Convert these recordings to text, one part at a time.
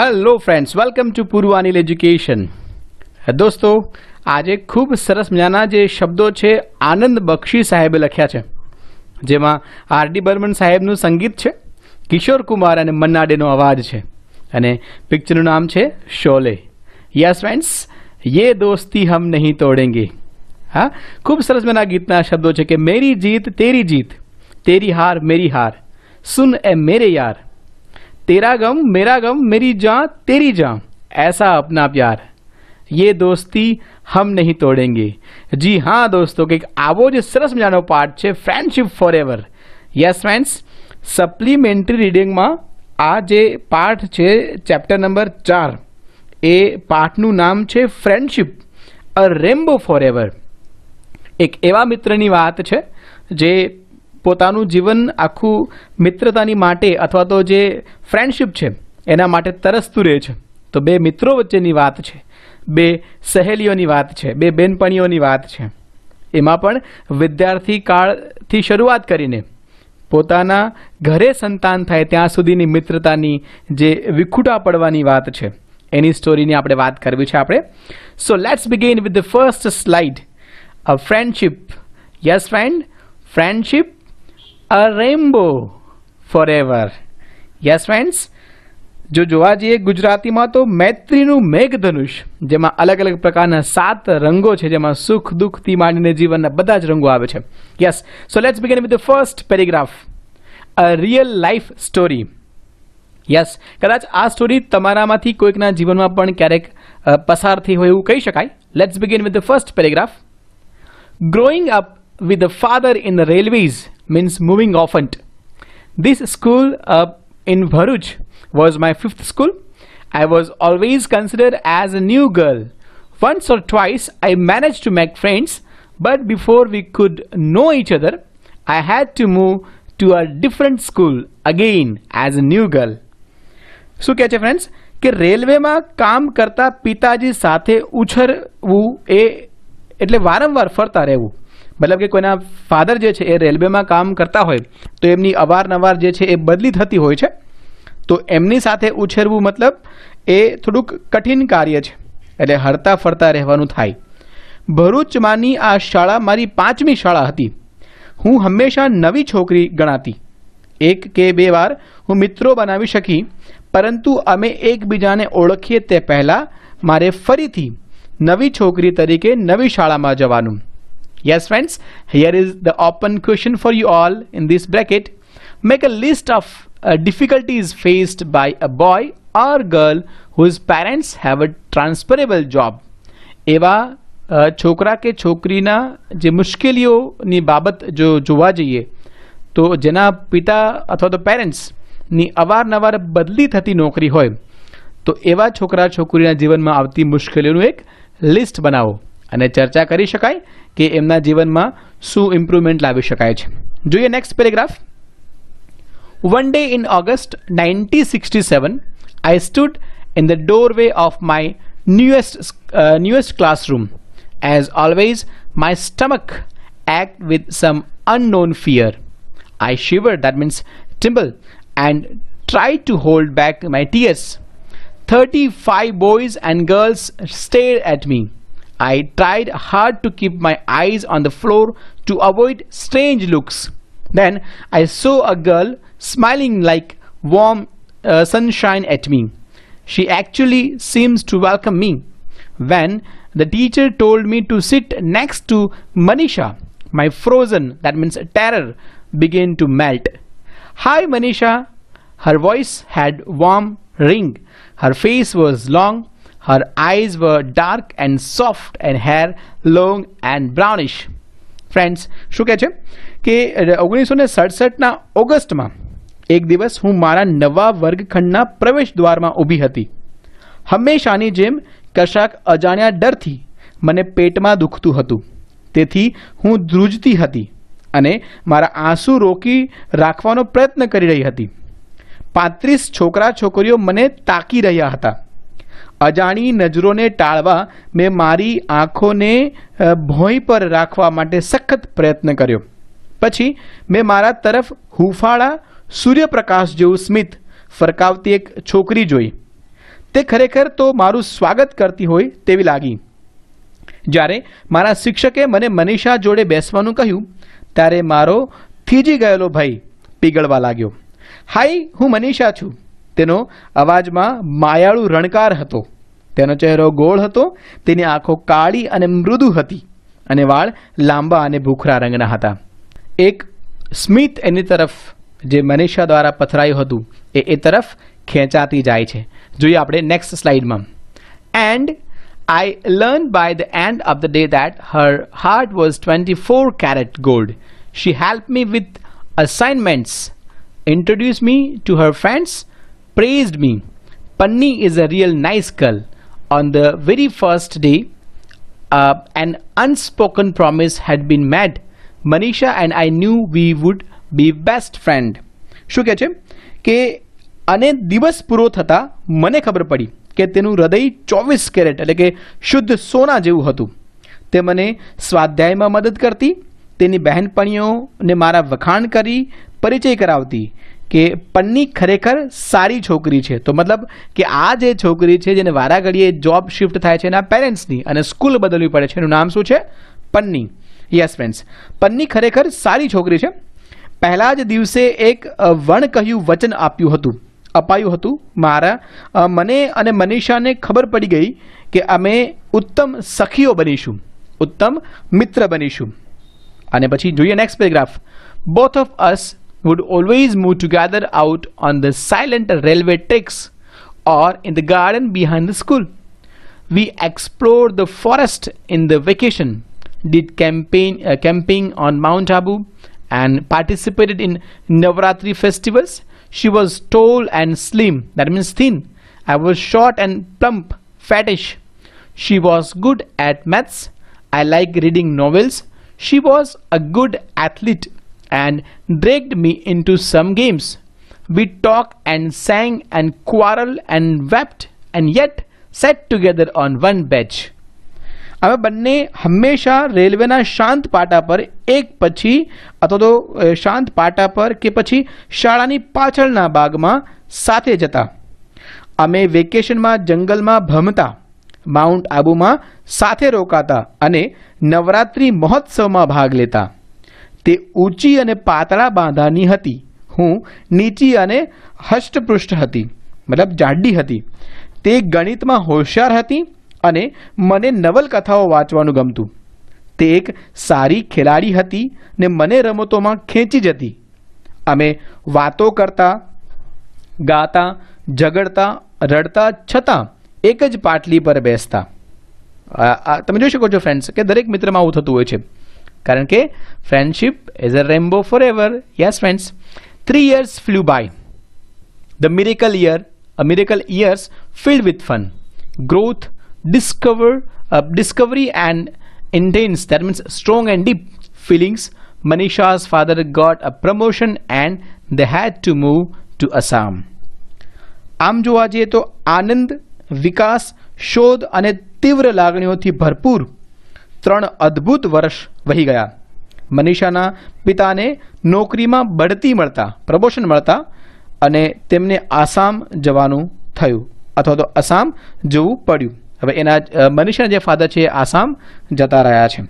Hello friends welcome to Purvanil education દોસ્તો આજે ખૂબ સરસ મજાના જે શબ્દો છે આનંદ બક્ષી સાહેબે લખ્યા છે જેમાં આર ડી બર્મન સાહેબનું સંગીત છે, કિશોર કુમાર અને મન્નાડેનો અવાજ છે, અને પિક્ચરનું નામ છે શોલે. યસ ફ્રેન્ડ્સ યે દોસ્તી હમ નહીં તોડેંગે. હા, ખૂબ સરસ મજાના ગીતના શબ્દો છે કે, મેરી જીત, તેરી જીત, તેરી હાર, મેરી હાર. સુન એ મેરે યાર. तेरा गम मेरा गम मेरी जान तेरी जान ऐसा अपना प्यार ये दोस्ती हम નહીં તોડેંગે જી હા દોસ્તો કંઈક આવો જ સરસ મજાનો પાઠ છે friendship forever yes friends supplementary રીડિંગમાં આ જે પાઠ છે ચેપ્ટર નંબર ચાર એ પાઠનું નામ છે friendship a rainbow forever એક એવા મિત્રની વાત છે જે પોતાનું જીવન આખું મિત્રતાની માટે અથવા તો જે ફ્રેન્ડશિપ છે, એના માટે તરસતું રહે છે. તો બે મિત્રો વચ્ચેની વાત છે, બે સહેલીઓની વાત છે, બે બેનપણીઓની વાત છે. એમાં પણ વિદ્યાર્થી કાળથી શરૂઆત કરીને પોતાના ઘરે સંતાન થાય ત્યાં સુધીની મિત્રતાની જે વિખૂટા પડવાની વાત છે, એની સ્ટોરીની આપણે વાત કરવી છે આપણે. So let's begin with the first slide a friendship yes friend friendship a rainbow forever yes friends જો જોવા જઈએ ગુજરાતીમાં તો મૈત્રીનું મેઘધનુષ, જેમાં અલગ અલગ પ્રકારના સાત રંગો છે, જેમાં સુખ દુઃખથી માંડીને જીવનના બધા જ રંગો આવે છે. Yes so let's begin with the first paragraph a real life story yes કદાચ આ સ્ટોરી તમારામાંથી કોઈકના જીવનમાં પણ ક્યારેક પસાર થઈ હોય એવું કહી શકાય. Let's begin with the first paragraph growing up with the father in the railways means moving often. This school uh, in Bharuch was my fifth school. I was always considered as a new girl. Once or twice I managed to make friends, but before we could know each other, I had to move to a different school again as a new girl. શું કહે છે friends કે રેલવેમાં કામ કરતા પિતાજી સાથે ઉછરવું એ એટલે વારંવાર ફરતા રહેવું મતલબ કે કોઈના ફાધર જે છે એ રેલવેમાં કામ કરતા હોય, તો એમની અવારનવાર જે છે એ બદલી થતી હોય છે. તો એમની સાથે ઉછેરવું મતલબ એ થોડુંક કઠિન કાર્ય છે. એટલે હરતા ફરતા રહેવાનું થાય. ભરૂચમાંની આ શાળા મારી પાંચમી શાળા હતી. હું હંમેશા નવી છોકરી ગણાતી. એક કે બે વાર હું મિત્રો બનાવી શકી, પરંતુ અમે એકબીજાને ઓળખીએ તે પહેલાં મારે ફરીથી નવી છોકરી તરીકે નવી શાળામાં જવાનું. Yes friends here is the open question for you all in this bracket make a list of difficulties faced by a boy or girl whose parents have a transferable job એવા અ, છોકરા કે છોકરીના જે મુશ્કેલીઓની બાબત જો જોવા જઈએ તો જેના પિતા અથવા તો પેરેન્ટ્સની અવારનવાર બદલી થતી નોકરી હોય તો એવા છોકરા છોકરીના જીવનમાં આવતી મુશ્કેલીઓનું એક લિસ્ટ બનાવો અને ચર્ચા કરી શકાય કે એમના જીવનમાં શું ઇમ્પ્રુવમેન્ટ લાવી શકાય છે જોઈએ next paragraph One day in August 1967, I stood in the doorway of my newest uh, newest classroom. As always, my stomach acted with some unknown fear. I shivered, that means tremble, and tried to hold back my tears. 35 boys and girls stared at me. I tried hard to keep my eyes on the floor to avoid strange looks. Then I saw a girl smiling like warm uh, sunshine at me. She actually seems to welcome me. When the teacher told me to sit next to Manisha, my frozen, that means terror, began to melt. Hi, Manisha. Her voice had warm ring. Her face was long. Her eyes were dark and soft, and hair long and brownish. Friends શું કહે છે? કે ઓગણીસો ને સડસઠના ઓગસ્ટમાં એક દિવસ હું મારા નવા વર્ગખંડના પ્રવેશ દ્વારમાં ઊભી હતી. હંમેશાની જેમ કશાક અજાણ્યા ડરથી મને પેટમાં દુખતું હતું. તેથી હું ધ્રુજતી હતી અને મારા આંસુ રોકી રાખવાનો પ્રયત્ન કરી રહી હતી. પાંત્રીસ છોકરા છોકરીઓ મને તાકી રહ્યા હતા. અજાણી નજરોને ટાળવા મેં મારી આંખોને ભોંય પર રાખવા માટે સખત પ્રયત્ન કર્યો. પછી મેં મારા તરફ હુંફાળા સૂર્યપ્રકાશ જેવું સ્મિત ફરકાવતી એક છોકરી જોઈ. તે ખરેખર તો મારું સ્વાગત કરતી હોય તેવી લાગી. જ્યારે મારા શિક્ષકે મને મનીષા જોડે બેસવાનું કહ્યું, ત્યારે મારો થીજી ગયેલો ભય પીગળવા લાગ્યો. હાય, હું મનીષા છું. તેનો અવાજમાં માયાળુ રણકાર હતો. તેનો ચહેરો ગોળ હતો તેની આંખો કાળી અને મૃદુ હતી અને વાળ લાંબા અને ભૂખરા રંગના હતા. એક સ્મિત એની તરફ જે મનીષા દ્વારા પથરાયું હતું એ એ તરફ ખેંચાતી જાય છે. જોઈએ આપણે નેક્સ્ટ સ્લાઇડમાં and I learned by the end of the day that her heart was 24 karat gold. She helped me with assignments, introduced me to her friends, praised me. Panni is a real nice girl. On the very first day, uh, an unspoken promise had been made. Manisha and I knew we would be best friend. શું કહે છે કે અને દિવસ પૂરો થતાં મને ખબર પડી કે તેનું હૃદય ચોવીસ કેરેટ એટલે કે શુદ્ધ સોના જેવું હતું તે મને સ્વાધ્યાયમાં મદદ કરતી તેની બહેનપણીઓને મારા વખાણ કરી પરિચય કરાવતી કે પન્ની ખરેખર સારી છોકરી છે. તો મતલબ કે આ જે છોકરી છે, જેને વારાઘડીએ જોબ શિફ્ટ થાય છે એના પેરેન્ટ્સની અને સ્કૂલ બદલવી પડે છે. એનું નામ શું છે? પન્ની. યસ ફ્રેન્ડ્સ પન્ની ખરેખર સારી છોકરી છે. પહેલા જ દિવસે એક વણ કહ્યું વચન આપ્યું હતું. અપાયું હતું, મારા મને અને મનીષાને ખબર પડી ગઈ કે અમે ઉત્તમ સખીઓ બનીશું. ઉત્તમ મિત્ર બનીશું. અને પછી જોઈએ next paragraph both of us would always move together out on the silent railway tracks or in the garden behind the school. We explored the forest in the vacation, did campaign, uh, camping on Mount Abu, and participated in Navratri festivals. She was tall and slim, that means thin. I was short and plump, fattish. She was good at maths. I like reading novels. She was a good athlete and dragged me into some games. We talked and sang and quarreled and wept and yet sat together on one bench. અમે બંને હંમેશા રેલવેના શાંત પાટા પર એક પછી અથવા તો શાંત પાટા પર કે પછી શાળાની પાછળના ભાગમાં સાથે જતા અમે વેકેશનમાં જંગલમાં ભમતા માઉન્ટ આબુમાં સાથે રોકાતા અને નવરાત્રિ મહોત્સવમાં ભાગ લેતા તે ઊંચી અને પાતળા બાંધાની હતી. હું નીચી અને હષ્ટપૃષ્ઠ હતી, મતલબ જાડી હતી. તે ગણિતમાં હોશિયાર હતી અને મને નવલકથાઓ વાંચવાનું ગમતું. તે એક સારી ખેલાડી હતી ને મને રમતોમાં ખેંચી જતી. અમે વાતો કરતા, ગાતા, ઝઘડતા, રડતા છતાં એક જ પાટલી પર બેસતા. તમે જોઈ શકો છો ફ્રેન્ડ્સ કે દરેક મિત્રમાં આવું થતું હોય છે. કારણ કે friendship is a rainbow forever yes friends three years flew by the miracle year a miracle years filled with fun growth discover uh, discovery and intense that means strong and deep feelings manisha's father got a promotion and they had to move to assam આમ જોવા જઈએ તો આનંદ વિકાસ શોધ અને તીવ્ર લાગણીઓથી ભરપૂર ત્રણ અદ્ભુત વર્ષ વહી ગયા મનીષાના પિતાને નોકરીમાં બઢતી મળતા પ્રમોશન મળતા અને તેમને આસામ જવાનું થયું અથવા તો આસામ જવું પડ્યું હવે એના મનીષાના જે ફાધર છે આસામ જતા રહ્યા છે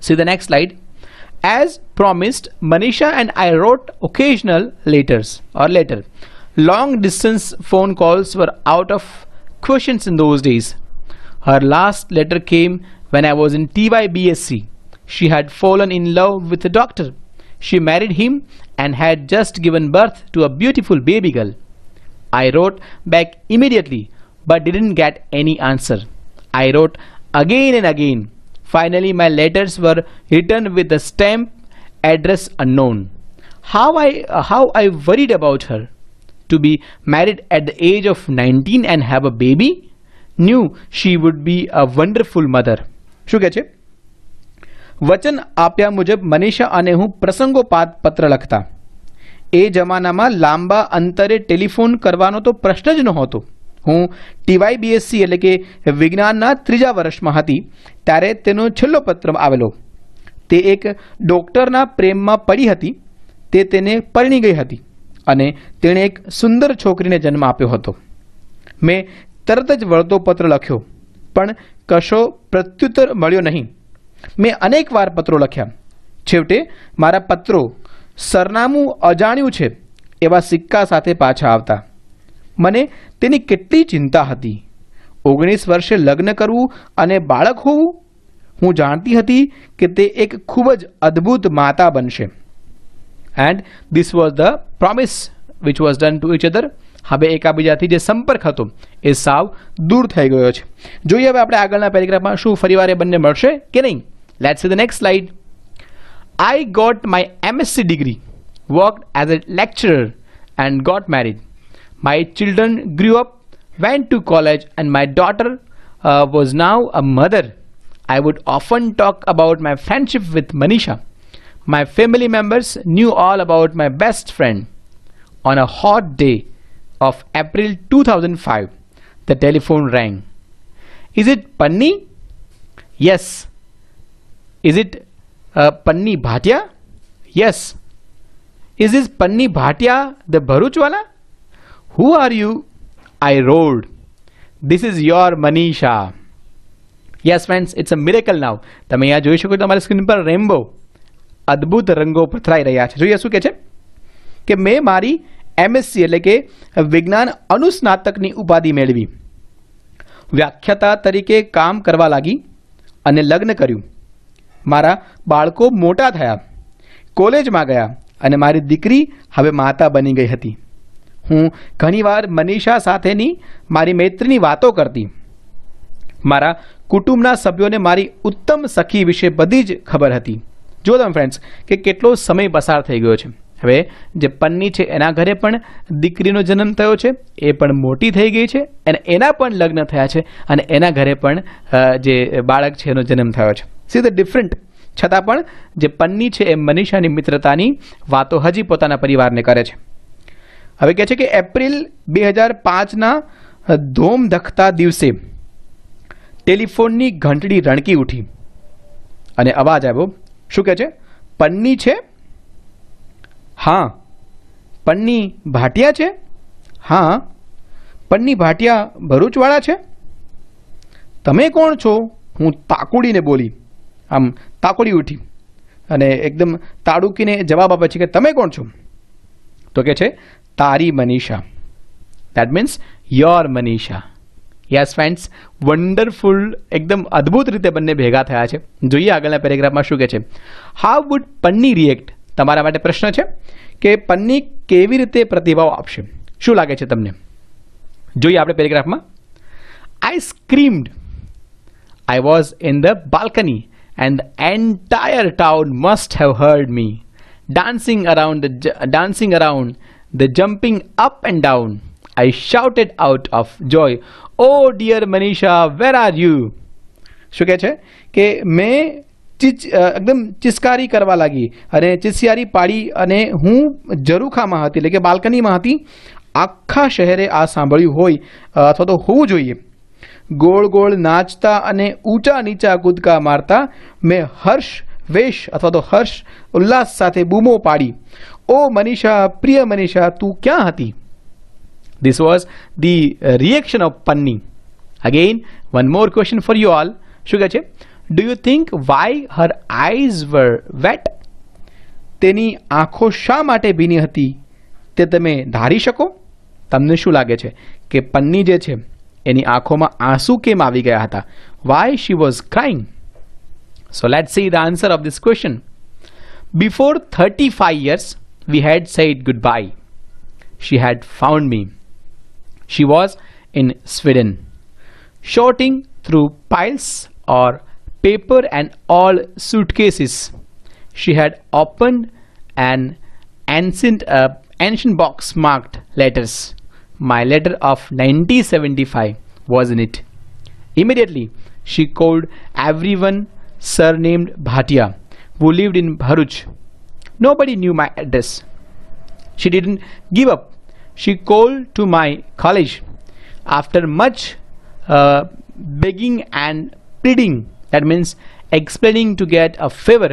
See the next slide. As promised, Manisha and I wrote occasional letters or letter. Long distance phone calls were out of questions in those days. Her last letter came when I was in TYBSc. She had fallen in love with a doctor. She married him and had just given birth to a beautiful baby girl. I wrote back immediately but didn't get any answer. I wrote again and again. Finally, my letters were written with a stamp address unknown. How I, uh, how I worried about her. To be married at the age of 19 and have a baby? Knew she would be a wonderful mother. શું કહે છે? વચન આપ્યા મુજબ મનીષા અને હું પ્રસંગોપાત પત્ર લખતા. એ જમાનામાં લાંબા અંતરે ટેલિફોન કરવાનો તો પ્રશ્ન જ નહોતો. હું ટીવાય બીએસસી એટલે કે વિજ્ઞાનના ત્રીજા વર્ષમાં હતી, ત્યારે તેનો છેલ્લો પત્ર આવેલો. તે એક ડૉક્ટરના પ્રેમમાં પડી હતી, તે તેને પરણી ગઈ હતી અને તેણે એક સુંદર છોકરીને જન્મ આપ્યો હતો. મેં તરત જ વળતો પત્ર લખ્યો, પણ કશો પ્રત્યુત્તર મળ્યો નહીં. મેં અનેક વાર પત્રો લખ્યા. છેવટે, મારા પત્રો સરનામું અજાણ્યું છે, એવા સિક્કા સાથે પાછા આવતા. મને તેની કેટલી ચિંતા હતી. ઓગણીસ વર્ષે લગ્ન કરવું અને બાળક હોવું? હું જાણતી હતી કે તે એક ખૂબ જ અદ્ભુત માતા બનશે. And this was the promise which was done to each other હવે એકાબીજાથી જે સંપર્ક હતો એ સાવ દૂર થઈ ગયો છે જોઈએ હવે આપણે આગળના પેરેગ્રાફમાં શું ફરીવાર એ બંને મળશે કે નહીં let's see the next slide I got my MSc degree, worked as a lecturer, and got married. My children grew up, went to college, and my daughter uh, was now a mother. I would often talk about my friendship with Manisha. My family members knew all about my best friend. On a hot day of April 2005, the telephone rang. Is it Panni? Yes. Is it uh, Panni Bhatia? Yes. Is this Panni Bhatia the Bharuchwala? Who are you? I roared. This is your Manisha. Yes friends it's a miracle now તમે અહીંયા જોઈ શકો તમારી screen પર Rambo અદ્ભુત રંગો પથરાઈ રહ્યા છે જોઈએ શું કે છે કે મેં મારી એમએસસી એટલે કે વિજ્ઞાન અનુસ્નાતકની ઉપાધિ મેળવી. વ્યાખ્યાતા તરીકે કામ કરવા લાગી અને લગ્ન કર્યું. મારા બાળકો મોટા થયા. કોલેજમાં ગયા અને મારી દીકરી હવે માતા બની ગઈ હતી. હું ઘણીવાર મનીષા સાથેની મારી મૈત્રીની વાતો કરતી. મારા કુટુંબના સભ્યોને મારી ઉત્તમ સખી વિશે બધી જ ખબર હતી. જો તમે ફ્રેન્ડ્સ કે કેટલો સમય પસાર થઈ ગયો છે. હવે જે પન્ની છે, એના ઘરે પણ દીકરીનો જન્મ થયો છે, એ પણ મોટી થઈ ગઈ છે અને એના પણ લગ્ન થયા છે અને એના ઘરે પણ જે બાળક છે, એનો જન્મ થયો છે. સી ધ ડિફરન્ટ છતાં પણ જે પન્ની છે, એ મનીષાની મિત્રતાની વાતો હજી પોતાના પરિવારને કરે છે. હવે કહે છે કે એપ્રિલ બે હજાર પાંચના ધોમ ધખતા દિવસે ટેલિફોનની ઘંટડી રણકી ઉઠી અને અવાજ આવ્યો. શું કહે છે? પન્ની છે હા, પન્ની ભાટિયા છે? હા, પન્ની ભાટિયા ભરૂચવાળા છે? તમે કોણ છો? હું તાકુડીને બોલી, આમ તાકોડી ઉઠી અને એકદમ તાડુકીને જવાબ આપે છે કે તમે કોણ છો? તો કે છે, તારી Manisha. That means your Manisha. Yes friends wonderful એકદમ અદ્ભુત રીતે બંને ભેગા થયા છે. જોઈએ આગળના પેરેગ્રાફમાં શું કહે છે. હાઉ વુડ પન્ની રિએક્ટ તમારા માટે પ્રશ્ન છે કે પન્ની કેવી રીતે પ્રતિભાવ આપશે શું લાગે છે તમને જોઈએ આપણે પેરેગ્રાફમાં I screamed I was in the balcony and the entire town must have heard me dancing around the dancing around the jumping up and down i shouted out of joy oh dear manisha where are you શું કહે છે કે મેં ચીચ એકદમ ચિસ્કારી કરવા લાગી. અને ચિસિયારી પાડી અને હું જરૂખામાં હતી, એટલે કે બાલ્કનીમાં હતી. આખા શહેરે આ સાંભળ્યું હોય અથવા તો હોવું જોઈએ. ગોળ ગોળ નાચતા અને ઊંચા નીચા કૂદકા મારતા મેં હર્ષ, વેશ અથવા તો હર્ષ, ઉલ્લાસ સાથે બૂમો પાડી. ઓ મનીષા, પ્રિય મનીષા, તું ક્યાં હતી? This was the reaction of Panni Panni. One more question for you all. શું કહે છે? Do you think why her eyes were wet તેની આંખો શા માટે ભીની હતી? તે તમે ધારી શકો? તમને શું લાગે છે કે પન્ની જે છે એની આંખોમાં આંસુ કેમ આવી ગયા હતા? Why she was crying so let see the answer of this question before thirty five years we had said goodbye she had found me. She was in Sweden, sorting through piles or paper and all suitcases. She had opened an ancient, uh, ancient box marked letters. My letter of 1975 was in it. Immediately, she called everyone surnamed Bhatia who lived in Bharuch. Nobody knew my address. She didn't give up. She called to my college. After much uh, begging and pleading, that means explaining to get a favor,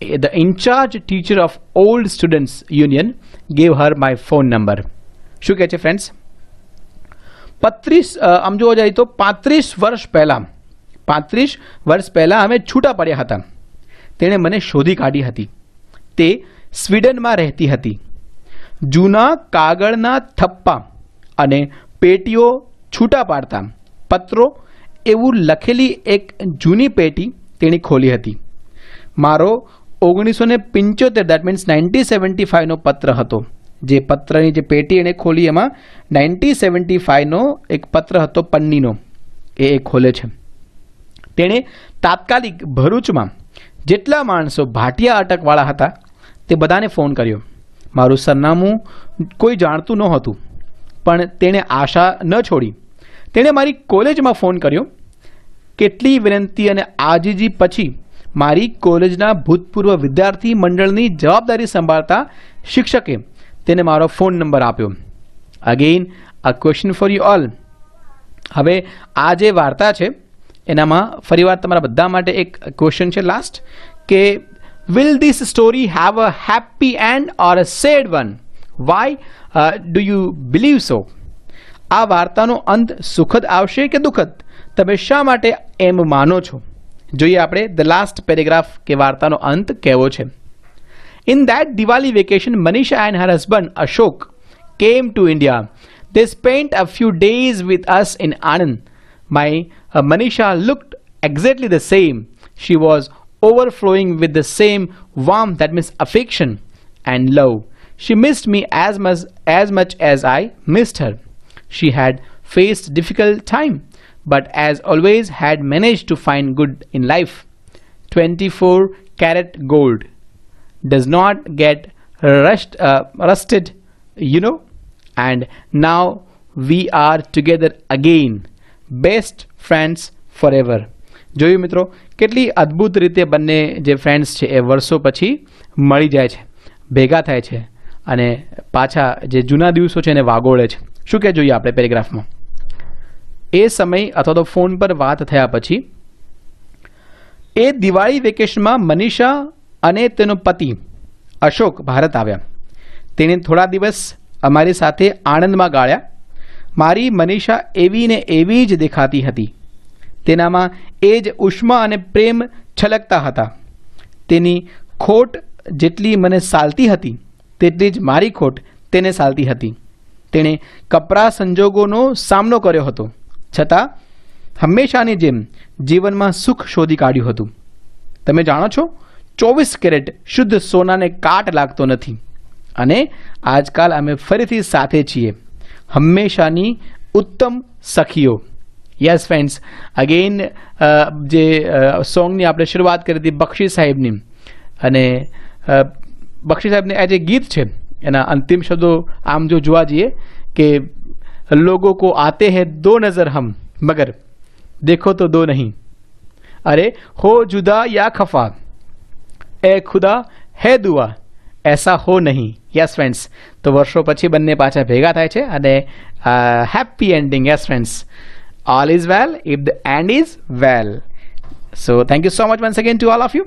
eh, the in charge teacher of Old Students Union gave her my phone number. શું કહે છે friends પત્રીસ આમ જોવા જાય તો પાંત્રીસ વર્ષ પહેલાં પાંત્રીસ વર્ષ પહેલાં અમે છૂટા પડ્યા હતા તેણે મને શોધી કાઢી હતી તે સ્વીડનમાં રહેતી હતી જૂના કાગળના થપ્પા અને પેટીઓ છૂટા પાડતા પત્રો એવું લખેલી એક જૂની પેટી તેણે ખોલી હતી. મારો ઓગણીસો ને પંચોતેર દેટ મીન્સ નાઇન્ટી સેવન્ટી ફાઇવનો પત્ર હતો. જે પત્રની જે પેટી એણે ખોલી એમાં નાઇન્ટી સેવન્ટી ફાઇવનો એક પત્ર હતો પન્નીનો, એ એ ખોલે છે. તેણે તાત્કાલિક ભરૂચમાં જેટલા માણસો ભાટિયા અટકવાળા હતા તે બધાને ફોન કર્યો. મારું સરનામું કોઈ જાણતું નહોતું, પણ તેણે આશા ન છોડી, તેણે મારી કોલેજમાં ફોન કર્યો કેટલી વિનંતી અને આજીજી પછી મારી કોલેજના ભૂતપૂર્વ વિદ્યાર્થી મંડળની જવાબદારી સંભાળતા શિક્ષકે તેને મારો ફોન નંબર આપ્યો. Again a question for you all હવે આ જે વાર્તા છે, એનામાં ફરીવાર તમારા બધા માટે એક ક્વેશ્ચન છે. લાસ્ટ કે will this story have a happy end or a sad one why do you believe so આ વાર્તાનો અંત સુખદ આવશે કે દુઃખદ? તમે શા માટે એમ માનો છો જોઈએ આપણે ધ લાસ્ટ પેરેગ્રાફ કે વાર્તાનો અંત કેવો છે In that Diwali vacation, Manisha and her husband Ashok came to India. They spent a few days with us in Anand. My uh, Manisha looked exactly the same. She was overflowing with the same warmth, that means affection and love. She missed me as much as much as I missed her. She had faced difficult time, but as always had managed to find good in life. 24 carat gold does not get rust, uh, rusted, you know. And now we are together again, best friends forever. જોયું મિત્રો કેટલી અદ્ભુત રીતે બંને જે friends છે એ વર્ષો પછી મળી જાય છે ભેગા થાય છે અને પાછા જે જૂના દિવસો છે એને વાગોળે છે શું કહે જોઈએ આપણે પેરેગ્રાફમાં એ સમય અથવા તો ફોન પર વાત થયા પછી, એ દિવાળી વેકેશનમાં મનીષા અને તેનો પતિ અશોક ભારત આવ્યા. તેણે થોડા દિવસ અમારી સાથે આણંદમાં ગાળ્યા. મારી મનીષા એવી ને એવી જ દેખાતી હતી. તેનામાં એ જ ઉષ્મા અને પ્રેમ છલકતા હતા. તેની ખોટ જેટલી મને સાલતી હતી, તેટલી જ મારી ખોટ તેને સાલતી હતી. તેણે કપરા સંજોગોનો સામનો કર્યો હતો. છતાં, હંમેશાની જેમ જીવનમાં સુખ શોધી કાઢ્યું હતું. તમે જાણો છો, ચોવીસ કેરેટ શુદ્ધ સોનાને કાટ લાગતો નથી. અને આજકાલ અમે ફરીથી સાથે છીએ. હંમેશાની ઉત્તમ સખીઓ. યસ ફ્રેન્ડ્સ અગેઇન જે સોંગની આપણે શરૂઆત કરી હતી બક્ષી સાહેબની. અને બક્ષી સાહેબને આ જે ગીત છે, એના અંતિમ શબ્દો આમ જો જોવા જઈએ કે લોગો કો આતે હૈ દો નજર હમ મગર દેખો તો દો નહીં અરે હો જુદા યા ખફા એ ખુદા હે દુઆ એસા હો નહીં યસ ફ્રેન્ડ્સ તો વર્ષો પછી બંને પાછા ભેગા થાય છે અને happy ending yes friends all is well if the end is well so thank you so much once again to all of you